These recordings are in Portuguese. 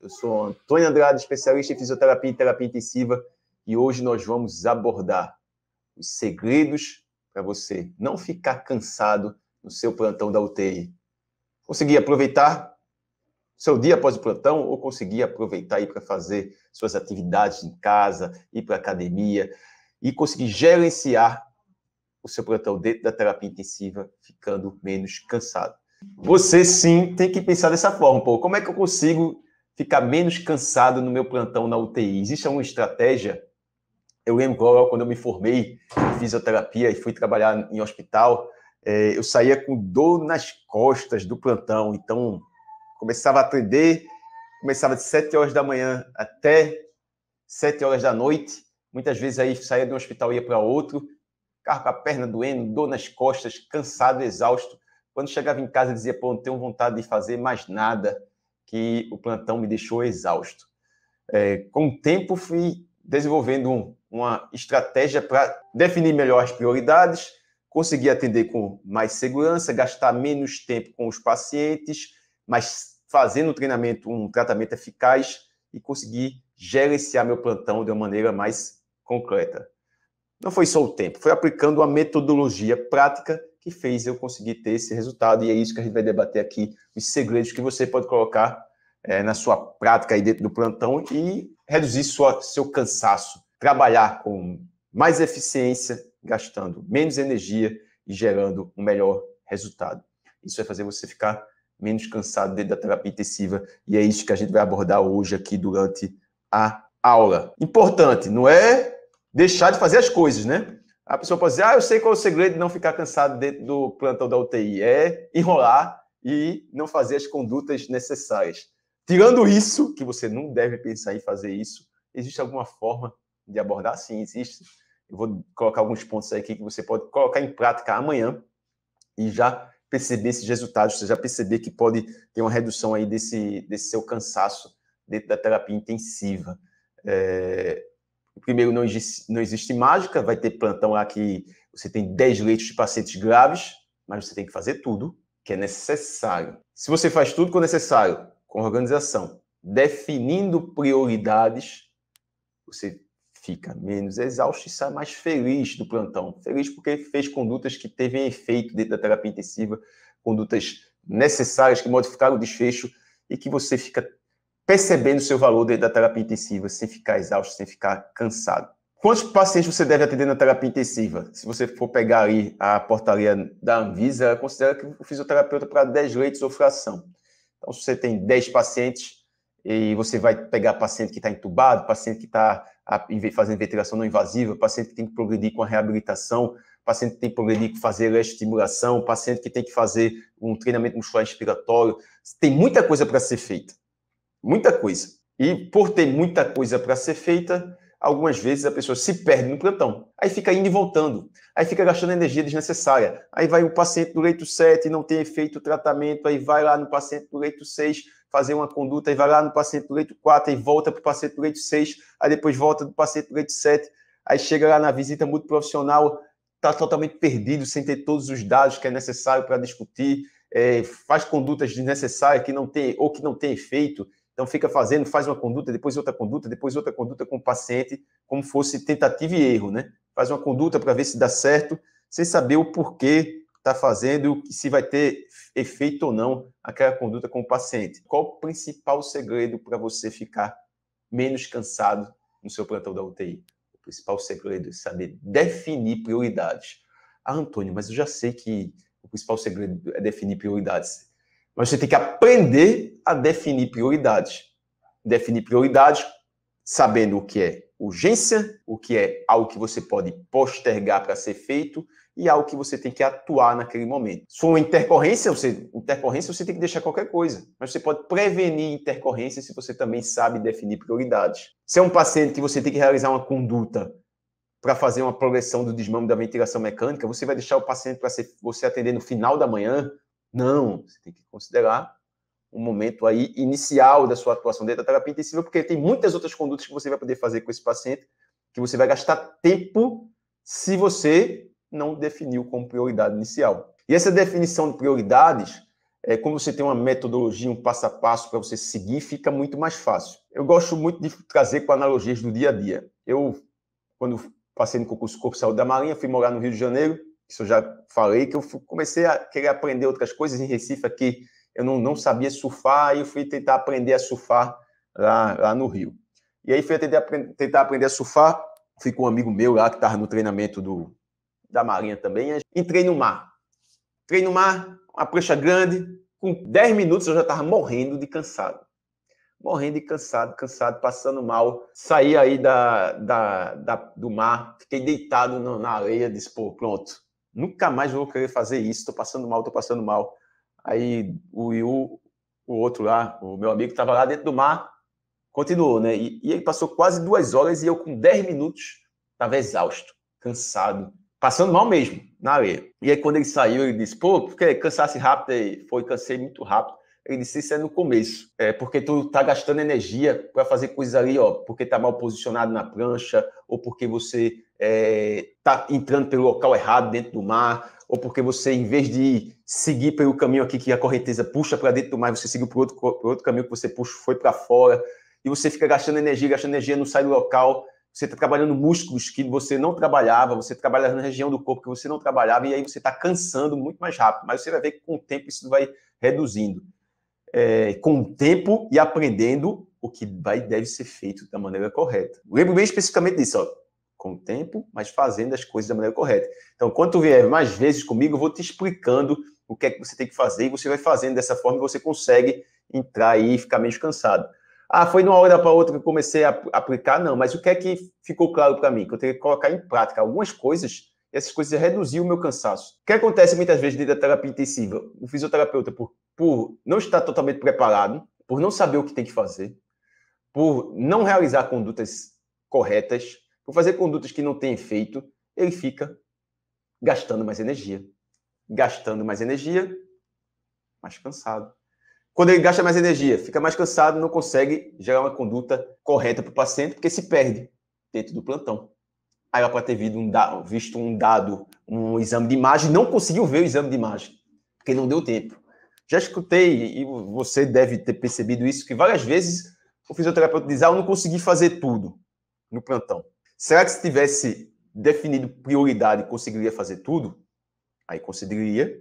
Eu sou Antônio Andrade, especialista em fisioterapia e terapia intensiva, e hoje nós vamos abordar os segredos para você não ficar cansado no seu plantão da UTI. Conseguir aproveitar seu dia após o plantão ou conseguir aproveitar para fazer suas atividades em casa, ir para academia e conseguir gerenciar o seu plantão dentro da terapia intensiva, ficando menos cansado. Você sim tem que pensar dessa forma, pô, como é que eu consigo ficar menos cansado no meu plantão na UTI? Existe alguma estratégia? Eu lembro quando eu me formei em fisioterapia e fui trabalhar em hospital, é, eu saía com dor nas costas do plantão, então começava a atender, começava de 7 horas da manhã até 7 horas da noite, muitas vezes aí saía de um hospital e ia para outro, carro com a perna doendo, dor nas costas, cansado, exausto. Quando chegava em casa, dizia: pô, não tenho vontade de fazer mais nada, que o plantão me deixou exausto. É, com o tempo, fui desenvolvendo um, uma estratégia para definir melhor as prioridades, conseguir atender com mais segurança, gastar menos tempo com os pacientes, mas fazendo um treinamento, um tratamento eficaz e conseguir gerenciar meu plantão de uma maneira mais concreta. Não foi só o tempo, foi aplicando uma metodologia prática que fez eu conseguir ter esse resultado. E é isso que a gente vai debater aqui, os segredos que você pode colocar é, na sua prática aí dentro do plantão e reduzir sua, seu cansaço. Trabalhar com mais eficiência, gastando menos energia e gerando um melhor resultado. Isso vai fazer você ficar menos cansado dentro da terapia intensiva. E é isso que a gente vai abordar hoje aqui durante a aula. Importante, não é deixar de fazer as coisas, né? A pessoa pode dizer, ah, eu sei qual é o segredo de não ficar cansado dentro do plantão da UTI. É enrolar e não fazer as condutas necessárias. Tirando isso, que você não deve pensar em fazer isso, existe alguma forma de abordar? Sim, existe. Eu vou colocar alguns pontos aqui que você pode colocar em prática amanhã e já perceber esses resultados, você já perceber que pode ter uma redução aí desse, desse seu cansaço dentro da terapia intensiva. É, Primeiro, não existe, não existe mágica, vai ter plantão lá que você tem 10 leitos de pacientes graves, mas você tem que fazer tudo que é necessário. Se você faz tudo que é necessário, com organização, definindo prioridades, você fica menos exausto e sai mais feliz do plantão. Feliz porque fez condutas que teve efeito dentro da terapia intensiva, condutas necessárias que modificaram o desfecho e que você fica percebendo o seu valor dentro da terapia intensiva, sem ficar exausto, sem ficar cansado. Quantos pacientes você deve atender na terapia intensiva? Se você for pegar aí a portaria da Anvisa, ela considera que o fisioterapeuta para 10 leitos ou fração. Então, se você tem 10 pacientes e você vai pegar paciente que está entubado, paciente que está fazendo ventilação não invasiva, paciente que tem que progredir com a reabilitação, paciente que tem que progredir com fazer estimulação, paciente que tem que fazer um treinamento muscular respiratório. Tem muita coisa para ser feita. Muita coisa. E por ter muita coisa para ser feita, algumas vezes a pessoa se perde no plantão. Aí fica indo e voltando. Aí fica gastando energia desnecessária. Aí vai o paciente do leito 7 não tem efeito o tratamento, aí vai lá no paciente do leito 6 fazer uma conduta, aí vai lá no paciente do leito 4 e volta para o paciente do leito 6, aí depois volta do paciente do leito 7, aí chega lá na visita muito profissional, está totalmente perdido, sem ter todos os dados que é necessário para discutir, é, faz condutas desnecessárias que não tem ou que não tem efeito, então fica fazendo, faz uma conduta, depois outra conduta, depois outra conduta com o paciente, como fosse tentativa e erro, né? Faz uma conduta para ver se dá certo, sem saber o porquê está fazendo se vai ter efeito ou não aquela conduta com o paciente. Qual o principal segredo para você ficar menos cansado no seu plantão da UTI? O principal segredo é saber definir prioridades. Ah, Antônio, mas eu já sei que o principal segredo é definir prioridades. Mas você tem que aprender a definir prioridades. Definir prioridades sabendo o que é urgência, o que é algo que você pode postergar para ser feito e algo que você tem que atuar naquele momento. Se for uma intercorrência, você, intercorrência você tem que deixar qualquer coisa, mas você pode prevenir intercorrência se você também sabe definir prioridades. Se é um paciente que você tem que realizar uma conduta para fazer uma progressão do desmame da ventilação mecânica, você vai deixar o paciente para você atender no final da manhã, não, você tem que considerar um momento aí inicial da sua atuação dentro da terapia intensiva, porque tem muitas outras condutas que você vai poder fazer com esse paciente, que você vai gastar tempo se você não definiu como prioridade inicial. E essa definição de prioridades é, como você tem uma metodologia, um passo a passo para você seguir, fica muito mais fácil. Eu gosto muito de trazer com analogias do dia a dia. Eu, quando passei no concurso Corpo de Saúde da Marinha, fui morar no Rio de Janeiro, isso eu já falei, que eu comecei a querer aprender outras coisas em Recife aqui. Eu não, não sabia surfar e eu fui tentar aprender a surfar lá, lá no Rio. E aí fui tentar, tentar aprender a surfar, fui com um amigo meu lá que estava no treinamento do, da Marinha também. Entrei no mar. Entrei no mar, uma prancha grande, com 10 minutos eu já estava morrendo de cansado. Morrendo de cansado, cansado, passando mal. Saí aí da, da, da do mar, fiquei deitado no, na areia, disse, pô, pronto, nunca mais vou querer fazer isso, estou passando mal, estou passando mal. Aí o Will, o outro lá, o meu amigo, estava lá dentro do mar, continuou, né? E, e ele passou quase duas horas e eu, com 10 minutos, estava exausto, cansado, passando mal mesmo na areia. E aí, quando ele saiu, ele disse: pô, porque cansasse rápido aí? Foi, cansei muito rápido. Ele disse: Isso é no começo. É porque tu tá gastando energia para fazer coisas ali, ó, porque tá mal posicionado na prancha, ou porque você é, tá entrando pelo local errado dentro do mar, ou porque você, em vez de seguir pelo caminho aqui que a correnteza puxa para dentro do mar, você seguiu para outro, outro caminho que você puxa, foi para fora, e você fica gastando energia, gastando energia, não sai do local você está trabalhando músculos que você não trabalhava, você trabalha na região do corpo que você não trabalhava, e aí você está cansando muito mais rápido. Mas você vai ver que com o tempo isso vai reduzindo. É, com o tempo e aprendendo o que vai deve ser feito da maneira correta. Lembro bem especificamente disso, ó. Com o tempo, mas fazendo as coisas da maneira correta. Então, quando tu vier mais vezes comigo, eu vou te explicando o que é que você tem que fazer, e você vai fazendo dessa forma e você consegue entrar aí e ficar menos cansado. Ah, foi de uma hora para outra que eu comecei a aplicar, não, mas o que é que ficou claro para mim? Que eu teria que colocar em prática algumas coisas e essas coisas reduziam o meu cansaço. O que acontece muitas vezes dentro da terapia intensiva? O fisioterapeuta, por, por não estar totalmente preparado, por não saber o que tem que fazer, por não realizar condutas corretas, por fazer condutas que não tem efeito, ele fica gastando mais energia. Gastando mais energia, mais cansado. Quando ele gasta mais energia, fica mais cansado, não consegue gerar uma conduta correta para o paciente, porque se perde dentro do plantão. Aí ela pode ter visto um, dado, visto um dado, um exame de imagem, não conseguiu ver o exame de imagem, porque não deu tempo. Já escutei, e você deve ter percebido isso, que várias vezes o fisioterapeuta diz: Ah, eu não consegui fazer tudo no plantão. Será que se tivesse definido prioridade, conseguiria fazer tudo? Aí conseguiria,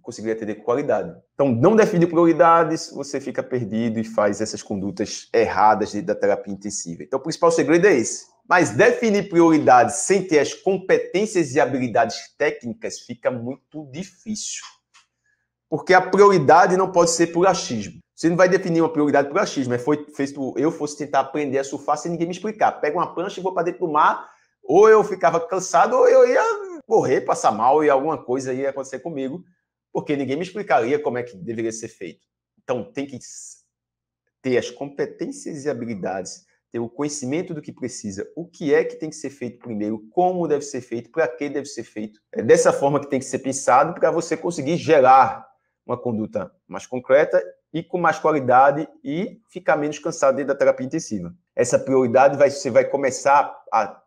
conseguir atender com qualidade. Então, não define prioridades, você fica perdido e faz essas condutas erradas da terapia intensiva. Então, o principal segredo é esse. Mas definir prioridades sem ter as competências e habilidades técnicas fica muito difícil. Porque a prioridade não pode ser por achismo. Você não vai definir uma prioridade por achismo. É foi feito eu fosse tentar aprender a surfar sem ninguém me explicar. Pega uma prancha e vou para dentro do mar, ou eu ficava cansado, ou eu ia morrer, passar mal e alguma coisa ia acontecer comigo porque ninguém me explicaria como é que deveria ser feito. Então, tem que ter as competências e habilidades, ter o conhecimento do que precisa, o que é que tem que ser feito primeiro, como deve ser feito, para que deve ser feito. É dessa forma que tem que ser pensado para você conseguir gerar uma conduta mais concreta e com mais qualidade e ficar menos cansado dentro da terapia intensiva. Essa prioridade vai, você vai começar a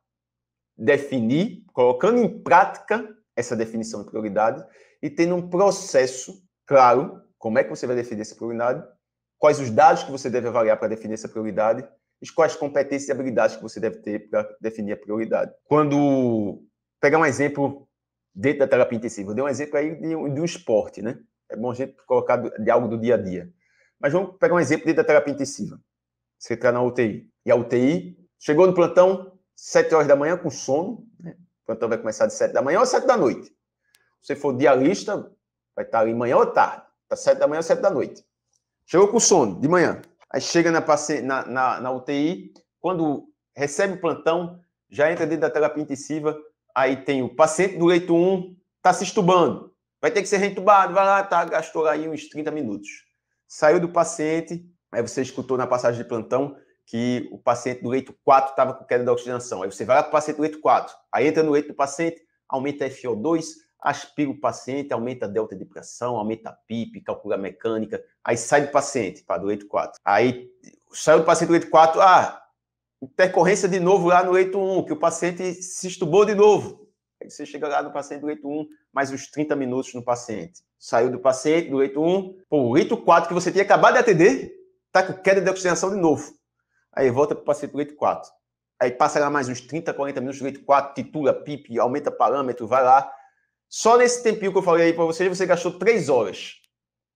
definir, colocando em prática essa definição de prioridade e tendo um processo claro, como é que você vai definir essa prioridade, quais os dados que você deve avaliar para definir essa prioridade e quais competências e habilidades que você deve ter para definir a prioridade. Quando pegar um exemplo dentro da terapia intensiva, eu dei um exemplo aí de um, de um esporte, né? É bom a gente colocar de algo do dia a dia. Mas vamos pegar um exemplo dentro da terapia intensiva. Você entrar na UTI. E a UTI chegou no plantão, 7 horas da manhã, com sono. Né? O plantão vai começar de 7 da manhã ou 7 da noite você for dialista, vai estar ali manhã ou tarde. Tá sete da manhã ou sete da noite. Chegou com sono, de manhã. Aí chega na, na, na, na UTI, quando recebe o plantão, já entra dentro da terapia intensiva, aí tem o paciente do leito 1, tá se estubando. Vai ter que ser reentubado, vai lá, tá, gastou aí uns 30 minutos. Saiu do paciente, aí você escutou na passagem de plantão que o paciente do leito 4 estava com queda da oxigenação. Aí você vai lá para o paciente do leito 4, aí entra no leito do paciente, aumenta a FO2, aspira o paciente, aumenta a delta de pressão, aumenta a PIP, calcula a mecânica, aí sai do paciente para do leito 4. Aí saiu do paciente do leito 4, ah, intercorrência de novo lá no leito 1, que o paciente se estubou de novo. Aí você chega lá no paciente do leito 1, mais uns 30 minutos no paciente. Saiu do paciente, do leito 1, pô, o leito 4 que você tinha acabado de atender, tá com queda de oxigenação de novo. Aí volta para o paciente do leito 4. Aí passa lá mais uns 30, 40 minutos do leito 4, titula, PIP, aumenta parâmetro, vai lá. Só nesse tempinho que eu falei aí para vocês, você gastou 3 horas.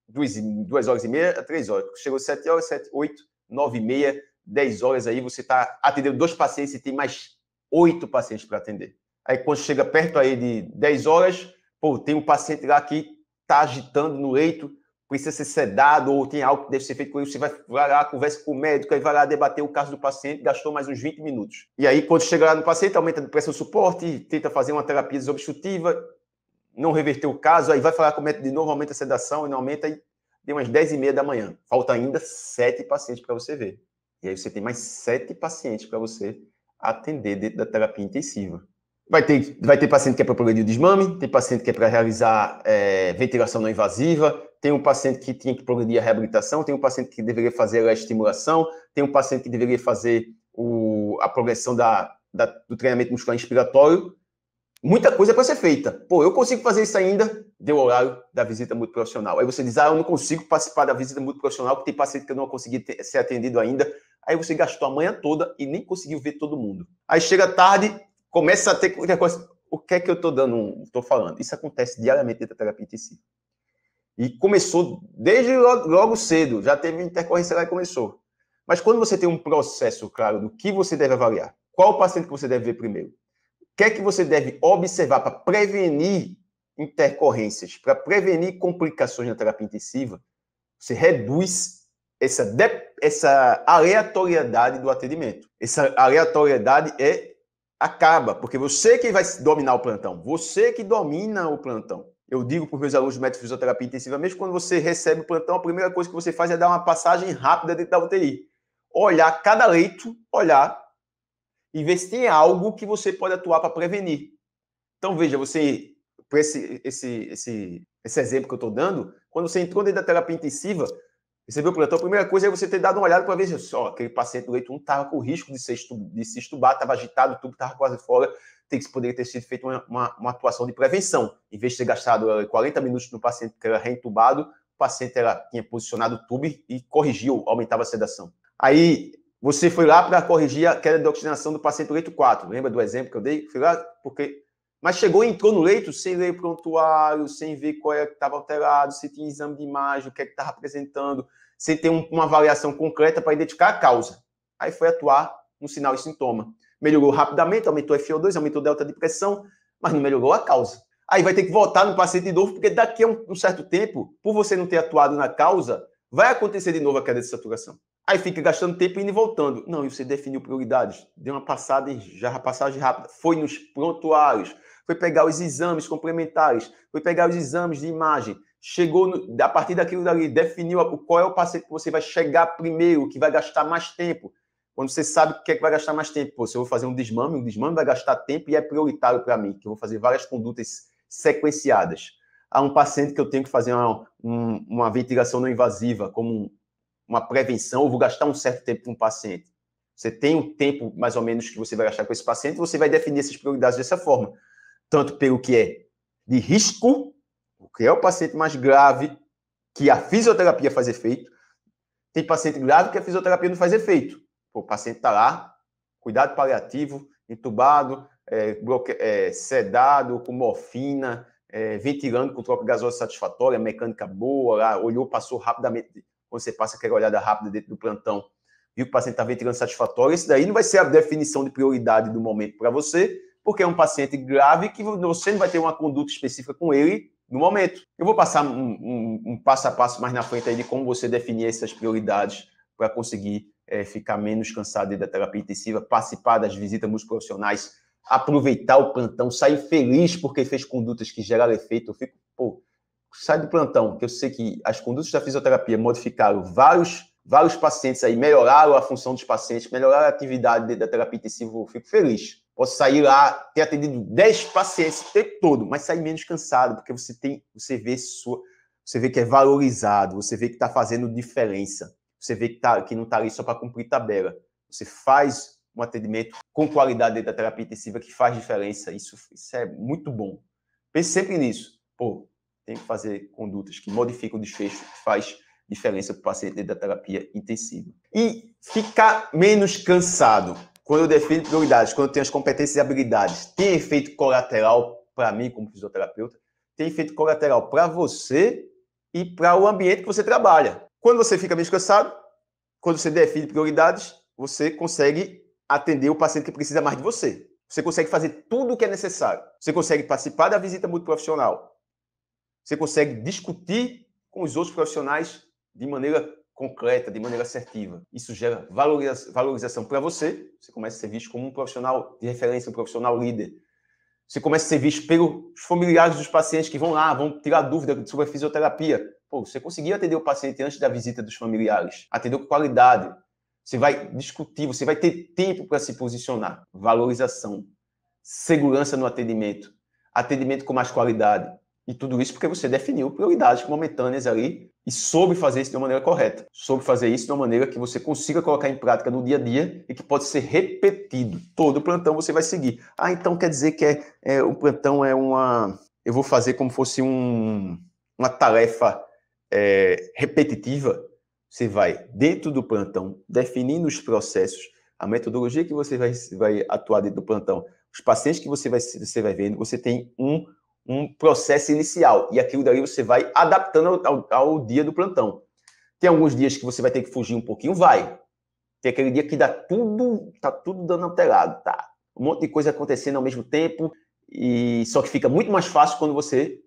2, 2 horas e meia, 3 horas. Chegou 7 horas, 7, 8, 9 e meia, 10 horas aí, você está atendendo dois pacientes e tem mais 8 pacientes para atender. Aí quando chega perto aí de 10 horas, pô, tem um paciente lá que está agitando no leito, precisa ser sedado ou tem algo que deve ser feito com ele, você vai, vai lá, conversa com o médico, aí vai lá debater o caso do paciente, gastou mais uns 20 minutos. E aí, quando chega lá no paciente, aumenta a pressão suporte, tenta fazer uma terapia desobstrutiva, não reverteu o caso, aí vai falar com o médico de novo, aumenta a sedação e não aumenta, e deu umas 10 e meia da manhã. Falta ainda sete pacientes para você ver. E aí você tem mais sete pacientes para você atender dentro da terapia intensiva. Vai ter, vai ter paciente que é para progredir o desmame, tem paciente que é para realizar é, ventilação não invasiva, tem um paciente que tinha que progredir a reabilitação, tem um paciente que deveria fazer a estimulação, tem um paciente que deveria fazer o, a progressão da, da, do treinamento muscular inspiratório. Muita coisa para ser feita. Pô, eu consigo fazer isso ainda, deu o horário da visita multiprofissional. Aí você diz, ah, eu não consigo participar da visita multiprofissional porque tem paciente que eu não consegui ter, ser atendido ainda. Aí você gastou a manhã toda e nem conseguiu ver todo mundo. Aí chega tarde, começa a ter coisa. O que é que eu estou dando, estou falando? Isso acontece diariamente dentro da terapia intensiva. E começou desde logo, logo cedo, já teve intercorrência lá e começou. Mas quando você tem um processo claro do que você deve avaliar, qual o paciente que você deve ver primeiro, o que é que você deve observar para prevenir intercorrências, para prevenir complicações na terapia intensiva, você reduz essa, essa aleatoriedade do atendimento. Essa aleatoriedade é acaba, porque você que vai dominar o plantão, você que domina o plantão. Eu digo para os meus alunos de método de fisioterapia intensiva, mesmo quando você recebe o plantão, a primeira coisa que você faz é dar uma passagem rápida dentro da UTI. Olhar cada leito, olhar e ver se tem algo que você pode atuar para prevenir. Então, veja, você, por esse, esse, esse, esse exemplo que eu estou dando, quando você entrou dentro da terapia intensiva, recebeu o plantão, a primeira coisa é você ter dado uma olhada para ver se aquele paciente do leito 1 estava com risco de, de se estubar, estava agitado, o tubo estava quase fora, tem que poderia ter sido feita uma, uma, uma, atuação de prevenção. Em vez de ter gastado 40 minutos no paciente que era reentubado, o paciente era, tinha posicionado o tubo e corrigiu, aumentava a sedação. Aí você foi lá para corrigir a queda de oxigenação do paciente do leito 4. Lembra do exemplo que eu dei? Fui lá porque mas chegou e entrou no leito sem ler o prontuário, sem ver qual é que estava alterado, se tinha exame de imagem, o que é que estava apresentando, sem ter um, uma avaliação concreta para identificar a causa. Aí foi atuar no sinal e sintoma. Melhorou rapidamente, aumentou FO2, aumentou delta de pressão, mas não melhorou a causa. Aí vai ter que voltar no paciente de novo, porque daqui a um, um certo tempo, por você não ter atuado na causa, vai acontecer de novo a queda de saturação. Aí fica gastando tempo indo e voltando. Não, e você definiu prioridades. Deu uma passada, já passagem rápida. Foi nos prontuários foi pegar os exames complementares, foi pegar os exames de imagem, chegou no, a partir daquilo dali, definiu qual é o paciente que você vai chegar primeiro, que vai gastar mais tempo. Quando você sabe o que é que vai gastar mais tempo, Pô, se eu vou fazer um desmame, um desmame vai gastar tempo e é prioritário para mim, que eu vou fazer várias condutas sequenciadas. Há um paciente que eu tenho que fazer uma, um, uma ventilação não invasiva, como uma prevenção, eu vou gastar um certo tempo com um paciente. Você tem um tempo mais ou menos que você vai gastar com esse paciente, você vai definir essas prioridades dessa forma tanto pelo que é de risco, o que é o paciente mais grave, que a fisioterapia faz efeito. Tem paciente grave que a fisioterapia não faz efeito. O paciente está lá, cuidado paliativo, entubado, é, bloque... é, sedado, com morfina, é, ventilando com troca gasosa satisfatória, mecânica boa, lá, olhou, passou rapidamente, quando você passa aquela olhada rápida dentro do plantão, viu que o paciente está ventilando satisfatório, isso daí não vai ser a definição de prioridade do momento para você, porque é um paciente grave que você não vai ter uma conduta específica com ele no momento. Eu vou passar um, um, um passo a passo mais na frente aí de como você definir essas prioridades para conseguir é, ficar menos cansado da terapia intensiva, participar das visitas multiprofissionais, aproveitar o plantão, sair feliz porque fez condutas que geraram efeito. Eu fico, pô, sai do plantão, que eu sei que as condutas da fisioterapia modificaram vários vários pacientes aí, melhoraram a função dos pacientes, melhoraram a atividade da terapia intensiva, eu fico feliz. Posso sair lá, ter atendido 10 pacientes o tempo todo, mas sair menos cansado, porque você tem, você vê sua, você vê que é valorizado, você vê que está fazendo diferença, você vê que, tá, que não está ali só para cumprir tabela. Você faz um atendimento com qualidade da terapia intensiva que faz diferença. Isso, isso é muito bom. Pense sempre nisso. Pô, tem que fazer condutas que modificam o desfecho, faz diferença para o paciente da terapia intensiva. E ficar menos cansado. Quando eu defino prioridades, quando eu tenho as competências e habilidades, tem efeito colateral para mim como fisioterapeuta, tem efeito colateral para você e para o ambiente que você trabalha. Quando você fica menos cansado, quando você define prioridades, você consegue atender o paciente que precisa mais de você. Você consegue fazer tudo o que é necessário. Você consegue participar da visita multiprofissional. Você consegue discutir com os outros profissionais de maneira concreta, de maneira assertiva. Isso gera valorização para você. Você começa a ser visto como um profissional de referência, um profissional líder. Você começa a ser visto pelos familiares dos pacientes que vão lá, vão tirar dúvida sobre a fisioterapia. Pô, você conseguiu atender o paciente antes da visita dos familiares. Atendeu com qualidade. Você vai discutir, você vai ter tempo para se posicionar. Valorização, segurança no atendimento, atendimento com mais qualidade. E tudo isso porque você definiu prioridades momentâneas ali e soube fazer isso de uma maneira correta. Soube fazer isso de uma maneira que você consiga colocar em prática no dia a dia e que pode ser repetido. Todo plantão você vai seguir. Ah, então quer dizer que é, é o plantão é uma. Eu vou fazer como fosse um, uma tarefa é, repetitiva. Você vai, dentro do plantão, definindo os processos, a metodologia que você vai, vai atuar dentro do plantão, os pacientes que você vai, você vai vendo, você tem um um processo inicial. E aquilo daí você vai adaptando ao, ao, dia do plantão. Tem alguns dias que você vai ter que fugir um pouquinho, vai. Tem aquele dia que dá tudo, tá tudo dando alterado, tá? Um monte de coisa acontecendo ao mesmo tempo, e só que fica muito mais fácil quando você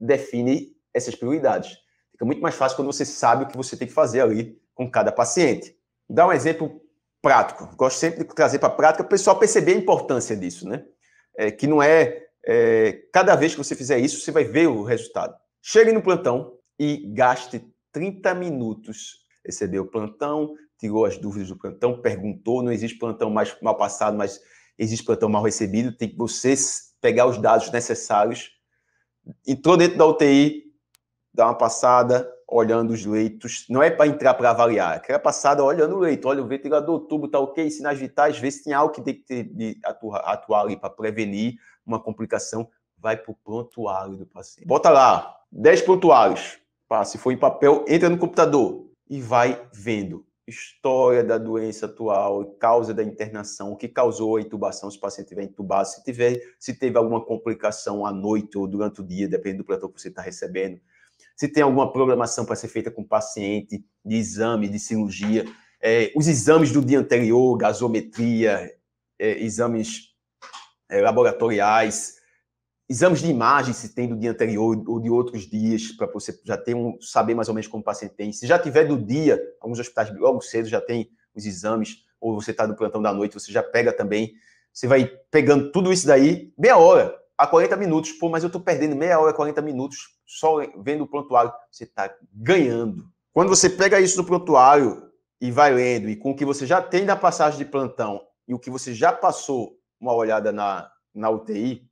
define essas prioridades. Fica muito mais fácil quando você sabe o que você tem que fazer ali com cada paciente. Dá um exemplo prático. Gosto sempre de trazer para a prática para o pessoal perceber a importância disso, né? É, que não é é, cada vez que você fizer isso, você vai ver o resultado. Chegue no plantão e gaste 30 minutos. Recebeu o plantão, tirou as dúvidas do plantão, perguntou. Não existe plantão mais mal passado, mas existe plantão mal recebido. Tem que você pegar os dados necessários. Entrou dentro da UTI, dá uma passada, olhando os leitos. Não é para entrar para avaliar, é aquela passada olhando o leito. Olha, o ventilador, o tubo está ok, sinais vitais, vê se tem algo que tem que ter, de atuar, atuar ali para prevenir uma complicação, vai para o prontuário do paciente. Bota lá, 10 prontuários. Pá, se for em papel, entra no computador e vai vendo história da doença atual, causa da internação, o que causou a intubação, se o paciente tiver intubado, se tiver, se teve alguma complicação à noite ou durante o dia, dependendo do plantão que você está recebendo, se tem alguma programação para ser feita com o paciente, de exame, de cirurgia, é, os exames do dia anterior, gasometria, é, exames é, laboratoriais, exames de imagem se tem do dia anterior ou de outros dias, para você já ter um, saber mais ou menos como o paciente tem. Se já tiver do dia, alguns hospitais logo cedo já tem os exames, ou você está no plantão da noite, você já pega também. Você vai pegando tudo isso daí, meia hora, a 40 minutos. Pô, mas eu estou perdendo meia hora, 40 minutos só vendo o prontuário. Você está ganhando. Quando você pega isso no prontuário e vai lendo, e com o que você já tem na passagem de plantão e o que você já passou uma olhada na, na UTI,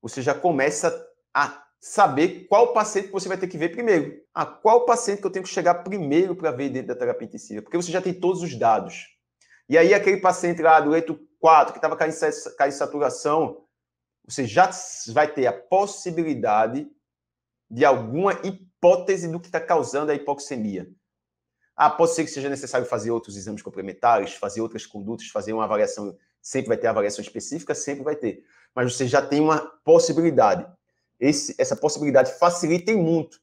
você já começa a saber qual paciente que você vai ter que ver primeiro. Ah, qual paciente que eu tenho que chegar primeiro para ver dentro da terapia intensiva? Porque você já tem todos os dados. E aí, aquele paciente lá do leito 4, que estava caindo, caindo saturação, você já vai ter a possibilidade de alguma hipótese do que está causando a hipoxemia. Ah, pode ser que seja necessário fazer outros exames complementares, fazer outras condutas, fazer uma avaliação Sempre vai ter avaliação específica, sempre vai ter. Mas você já tem uma possibilidade. Esse, essa possibilidade facilita muito.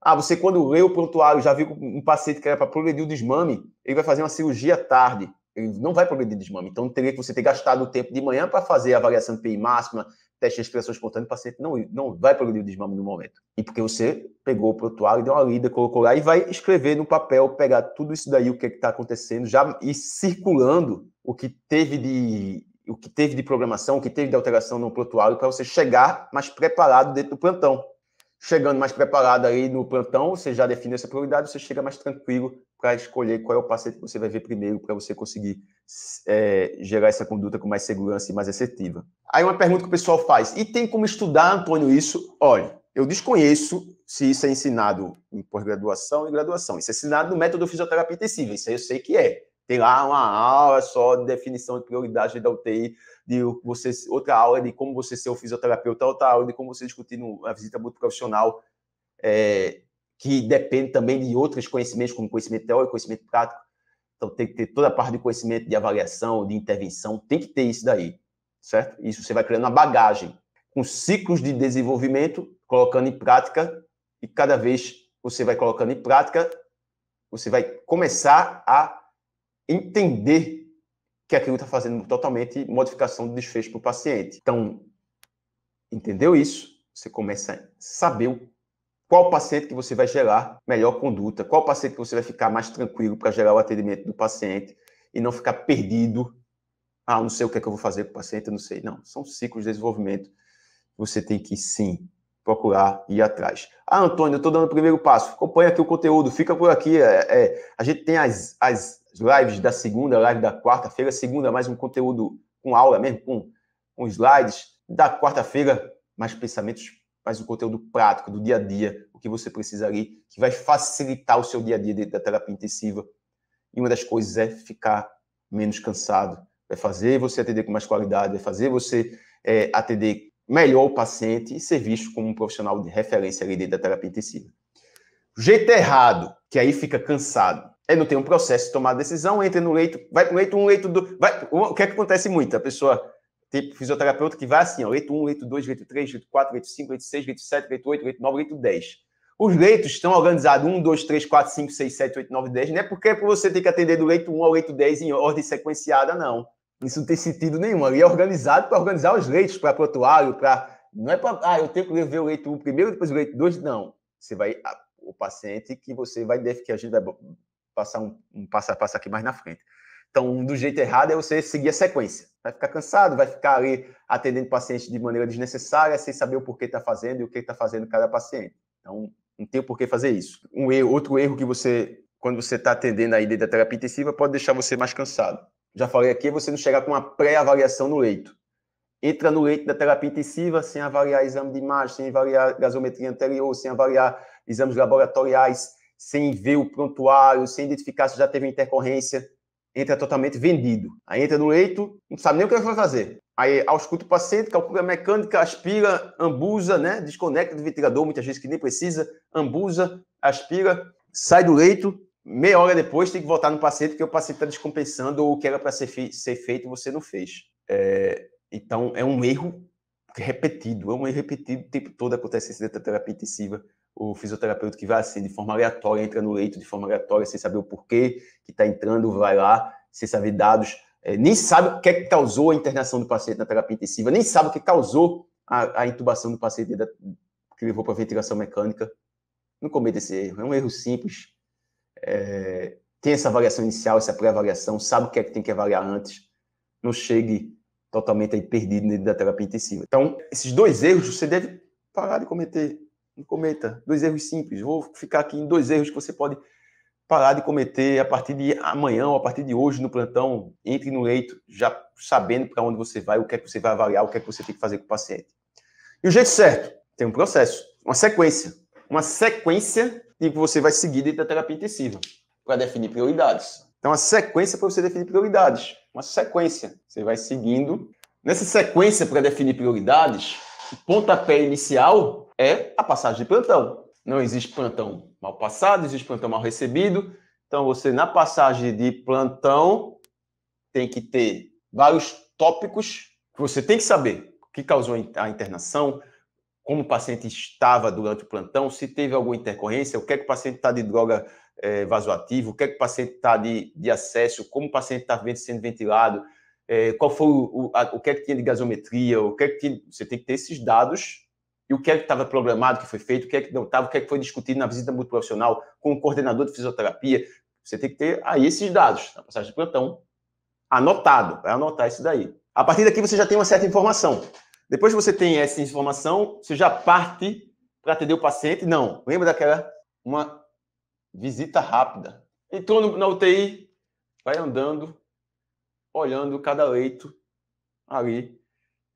Ah, você quando lê o prontuário, já viu um paciente que era para progredir o desmame, ele vai fazer uma cirurgia tarde. Não vai progredir o desmame. Então, teria que você ter gastado o tempo de manhã para fazer a avaliação de PI máxima, teste de respiração espontânea, o paciente não, não vai progredir o desmame no momento. E porque você pegou o prontuário, deu uma lida, colocou lá e vai escrever no papel, pegar tudo isso daí, o que é está acontecendo, já e circulando o que teve de o que teve de programação, o que teve de alteração no prontuário para você chegar mais preparado dentro do plantão. Chegando mais preparado aí no plantão, você já define essa prioridade, você chega mais tranquilo para escolher qual é o paciente que você vai ver primeiro para você conseguir é, gerar essa conduta com mais segurança e mais assertiva. Aí uma pergunta que o pessoal faz: e tem como estudar, Antônio, isso? Olha, eu desconheço se isso é ensinado em pós-graduação e graduação. Isso é ensinado no método fisioterapia intensiva, isso aí eu sei que é. Tem lá uma aula só de definição de prioridade da UTI, de você, outra aula de como você ser o fisioterapeuta, outra aula de como você discutir na visita muito é, que depende também de outros conhecimentos, como conhecimento teórico, conhecimento prático. Então, tem que ter toda a parte de conhecimento de avaliação, de intervenção, tem que ter isso daí, certo? Isso você vai criando uma bagagem, com ciclos de desenvolvimento, colocando em prática, e cada vez você vai colocando em prática, você vai começar a entender que aquilo está fazendo totalmente modificação do desfecho para o paciente. Então, entendeu isso? Você começa a saber qual paciente que você vai gerar melhor conduta, qual paciente que você vai ficar mais tranquilo para gerar o atendimento do paciente e não ficar perdido. Ah, não sei o que é que eu vou fazer com o paciente, eu não sei. Não, são ciclos de desenvolvimento você tem que sim procurar ir atrás. Ah, Antônio, eu estou dando o primeiro passo. Acompanha aqui o conteúdo, fica por aqui. É, é, a gente tem as, as lives da segunda, live da quarta-feira, segunda mais um conteúdo com aula mesmo, com, com slides. Da quarta-feira, mais pensamentos, mais um conteúdo prático do dia a dia, o que você precisa ali, que vai facilitar o seu dia a dia dentro da terapia intensiva. E uma das coisas é ficar menos cansado. Vai fazer você atender com mais qualidade, vai fazer você é, atender melhor o paciente e ser visto como um profissional de referência ali dentro da terapia intensiva. O jeito errado, que aí fica cansado, é não ter um processo de tomar decisão, entra no leito, vai para o leito 1, um, leito 2. Vai, o que é que acontece muito? A pessoa tem fisioterapeuta que vai assim, ó, leito 1, leito 2, leito 3, leito 4, leito 5, leito 6, leito 7, leito 8, leito 9, leito 10. Os leitos estão organizados 1, 2, 3, 4, 5, 6, 7, 8, 9, 10. Não é porque você tem que atender do leito 1 ao leito 10 em ordem sequenciada, não. Isso não tem sentido nenhum. Ali é organizado para organizar os leitos, para protuário, para. Não é para. Ah, eu tenho que ver o leito 1 primeiro, depois o leito 2. Não. Você vai. O paciente que você vai. Que a gente vai passar um, um passo a passo aqui mais na frente. Então, do jeito errado é você seguir a sequência. Vai ficar cansado, vai ficar ali atendendo paciente de maneira desnecessária, sem saber o porquê está fazendo e o que está fazendo cada paciente. Então, não tem por que fazer isso. Um erro, outro erro que você, quando você está atendendo aí dentro da terapia intensiva, pode deixar você mais cansado já falei aqui, é você não chegar com uma pré-avaliação no leito. Entra no leito da terapia intensiva sem avaliar exame de imagem, sem avaliar gasometria anterior, sem avaliar exames laboratoriais, sem ver o prontuário, sem identificar se já teve intercorrência. Entra totalmente vendido. Aí entra no leito, não sabe nem o que vai fazer. Aí ausculta o paciente, calcula a mecânica, aspira, ambusa, né? desconecta do ventilador, muitas vezes que nem precisa, ambusa, aspira, sai do leito, meia hora depois tem que voltar no paciente, porque o paciente está descompensando o que era para ser, fe ser feito você não fez. É, então, é um erro repetido, é um erro repetido o tempo todo acontece da terapia intensiva. O fisioterapeuta que vai assim, de forma aleatória, entra no leito de forma aleatória, sem saber o porquê que está entrando, vai lá, sem saber dados, é, nem sabe o que, é que causou a internação do paciente na terapia intensiva, nem sabe o que causou a, a intubação do paciente da, que levou para a ventilação mecânica. Não cometa esse erro, é um erro simples, é, tem essa avaliação inicial, essa pré-avaliação, sabe o que é que tem que avaliar antes, não chegue totalmente aí perdido dentro da terapia intensiva. Então, esses dois erros você deve parar de cometer. Não cometa. Dois erros simples. Vou ficar aqui em dois erros que você pode parar de cometer a partir de amanhã ou a partir de hoje no plantão. Entre no leito já sabendo para onde você vai, o que é que você vai avaliar, o que é que você tem que fazer com o paciente. E o jeito certo? Tem um processo, uma sequência. Uma sequência e você vai seguir dentro da terapia intensiva para definir prioridades. Então, a sequência para você definir prioridades. Uma sequência. Você vai seguindo. Nessa sequência para definir prioridades, o pontapé inicial é a passagem de plantão. Não existe plantão mal passado, existe plantão mal recebido. Então, você, na passagem de plantão, tem que ter vários tópicos que você tem que saber. O que causou a internação, como o paciente estava durante o plantão, se teve alguma intercorrência, o que é que o paciente está de droga é, vasoativa, o que é que o paciente está de, de acesso, como o paciente está sendo ventilado, é, qual foi o, a, o que é que tinha de gasometria, o que é que tinha, você tem que ter esses dados e o que é que estava programado, que foi feito, o que é que não estava, o que é que foi discutido na visita multiprofissional com o coordenador de fisioterapia. Você tem que ter aí esses dados na passagem de plantão anotado, vai anotar isso daí. A partir daqui você já tem uma certa informação. Depois que você tem essa informação, você já parte para atender o paciente? Não. Lembra daquela uma visita rápida. Entrou na UTI, vai andando, olhando cada leito ali,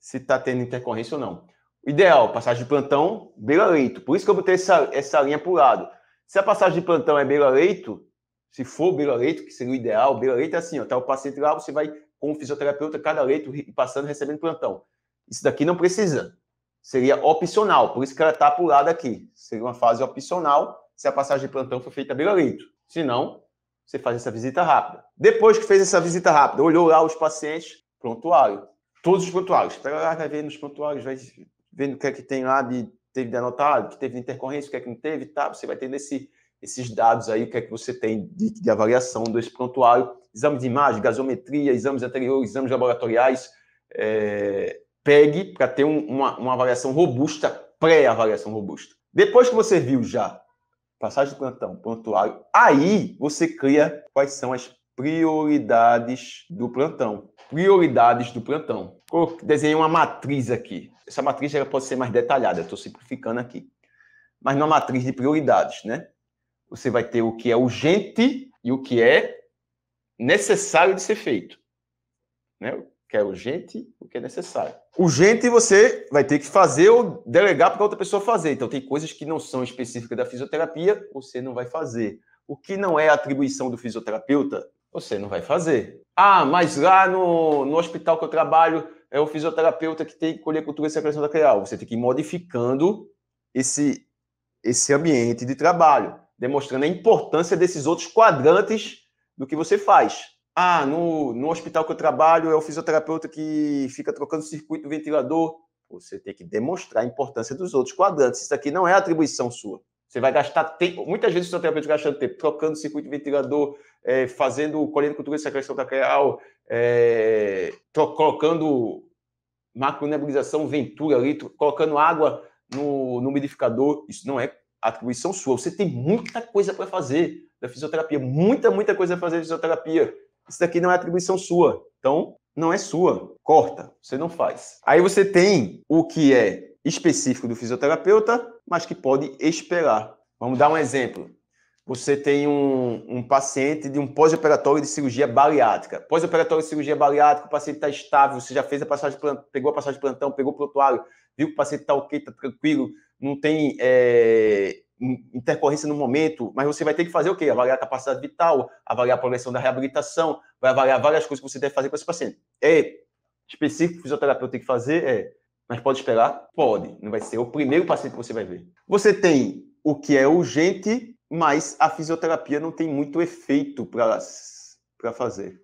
se está tendo intercorrência ou não. Ideal, passagem de plantão, beira-leito. Por isso que eu botei essa, essa linha para o lado. Se a passagem de plantão é beira-leito, se for beira-leito, que seria o ideal, beira-leito é assim, ó, tá o paciente lá, você vai com o fisioterapeuta, cada leito passando, recebendo plantão. Isso daqui não precisa. seria opcional, por isso que ela está para o lado aqui. Seria uma fase opcional se a passagem de plantão for feita beira-leito. Se não, você faz essa visita rápida. Depois que fez essa visita rápida, olhou lá os pacientes, prontuário. Todos os prontuários. Pega lá, vai ver nos prontuários, vai vendo o que é que tem lá de teve de anotado, que teve de intercorrência, o que é que não teve, tá? Você vai tendo esse, esses dados aí, o que é que você tem de, de avaliação desse prontuário, exame de imagem, gasometria, exames anteriores, exames laboratoriais. É, pegue para ter um, uma, uma avaliação robusta, pré-avaliação robusta. Depois que você viu já passagem de plantão, prontuário, aí você cria quais são as prioridades do plantão. Prioridades do plantão. Desenhei uma matriz aqui. Essa matriz ela pode ser mais detalhada, eu estou simplificando aqui. Mas numa matriz de prioridades, né? Você vai ter o que é urgente e o que é necessário de ser feito. Né? O que é urgente, o que é necessário. Urgente você vai ter que fazer ou delegar para outra pessoa fazer. Então, tem coisas que não são específicas da fisioterapia, você não vai fazer. O que não é atribuição do fisioterapeuta, você não vai fazer. Ah, mas lá no, no hospital que eu trabalho, é o fisioterapeuta que tem que colher cultura e secreção da creal. Você tem que ir modificando esse, esse ambiente de trabalho, demonstrando a importância desses outros quadrantes do que você faz. Ah, no, no hospital que eu trabalho é o fisioterapeuta que fica trocando circuito ventilador. Você tem que demonstrar a importância dos outros quadrantes. Isso aqui não é atribuição sua. Você vai gastar tempo. Muitas vezes o fisioterapeuta gastando tempo trocando circuito ventilador, é, fazendo, colhendo cultura de secreção cacareal, é, colocando macronebulização Ventura ali, colocando água no, no umidificador. Isso não é atribuição sua. Você tem muita coisa para fazer da fisioterapia. Muita, muita coisa para fazer da fisioterapia. Isso daqui não é atribuição sua. Então, não é sua. Corta. Você não faz. Aí você tem o que é específico do fisioterapeuta, mas que pode esperar. Vamos dar um exemplo. Você tem um, um paciente de um pós-operatório de cirurgia bariátrica. Pós-operatório de cirurgia bariátrica, o paciente está estável, você já fez a passagem, pegou a passagem de plantão, pegou o prontuário, viu que o paciente está ok, está tranquilo, não tem é, intercorrência no momento, mas você vai ter que fazer o quê? Avaliar a capacidade vital, avaliar a progressão da reabilitação, vai avaliar várias coisas que você deve fazer com esse paciente. É específico que o fisioterapeuta tem que fazer? É. Mas pode esperar? Pode. Não vai ser o primeiro paciente que você vai ver. Você tem o que é urgente, mas a fisioterapia não tem muito efeito para fazer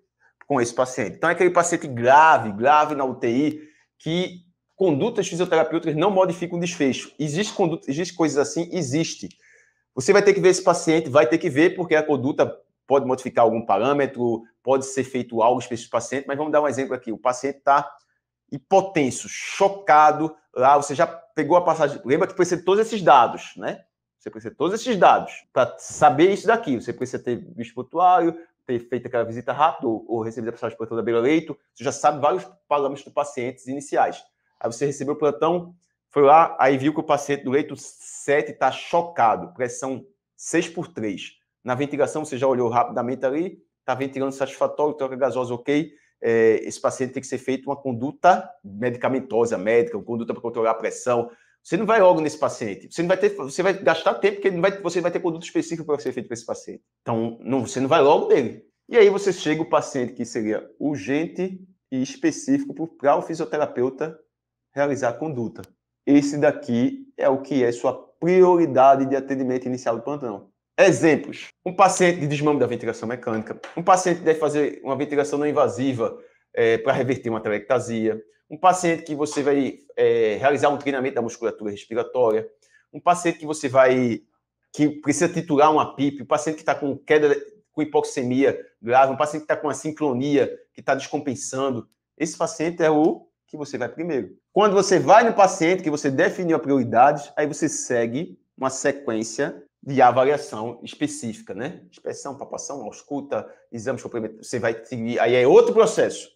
com esse paciente. Então é aquele paciente grave, grave na UTI, que condutas fisioterapêuticas não modificam o desfecho. Existe conduta, existe coisas assim, existe. Você vai ter que ver esse paciente, vai ter que ver porque a conduta pode modificar algum parâmetro, pode ser feito algo específico para o paciente, mas vamos dar um exemplo aqui. O paciente está hipotenso, chocado, lá você já pegou a passagem. Lembra que precisa de todos esses dados, né? Você precisa de todos esses dados para saber isso daqui. Você precisa ter visto o prontuário, ter feito aquela visita rápida ou, ou recebido a passagem por toda a beira-leito. Você já sabe vários parâmetros do paciente iniciais. Aí você recebeu o plantão, foi lá, aí viu que o paciente do leito 7 está chocado, pressão 6 por 3. Na ventilação, você já olhou rapidamente ali, está ventilando satisfatório, troca gasosa ok. É, esse paciente tem que ser feito uma conduta medicamentosa, médica, uma conduta para controlar a pressão. Você não vai logo nesse paciente. Você não vai ter, você vai gastar tempo porque não vai, você vai ter conduta específica para ser feito para esse paciente. Então, não, você não vai logo dele. E aí você chega o paciente que seria urgente e específico para o fisioterapeuta realizar a conduta. Esse daqui é o que é sua prioridade de atendimento inicial do plantão. Exemplos: um paciente de desmame da ventilação mecânica, um paciente deve fazer uma ventilação não invasiva é, para reverter uma telectasia, um paciente que você vai é, realizar um treinamento da musculatura respiratória, um paciente que você vai que precisa titular uma PIP, um paciente que está com queda com hipoxemia grave, um paciente que está com uma sincronia, que está descompensando. Esse paciente é o que você vai primeiro. Quando você vai no paciente, que você definiu a prioridade, aí você segue uma sequência de avaliação específica, né? Inspeção, palpação, ausculta, exames complementares. Você vai seguir. Aí é outro processo.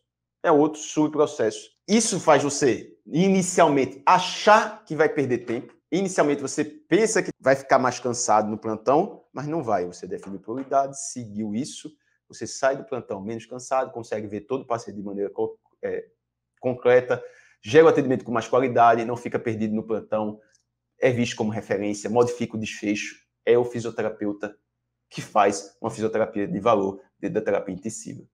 É outro subprocesso. Isso faz você, inicialmente, achar que vai perder tempo. Inicialmente, você pensa que vai ficar mais cansado no plantão, mas não vai. Você definiu prioridade, seguiu isso. Você sai do plantão menos cansado, consegue ver todo o paciente de maneira é, concreta, gera o atendimento com mais qualidade, não fica perdido no plantão, é visto como referência, modifica o desfecho, é o fisioterapeuta que faz uma fisioterapia de valor dentro da terapia intensiva.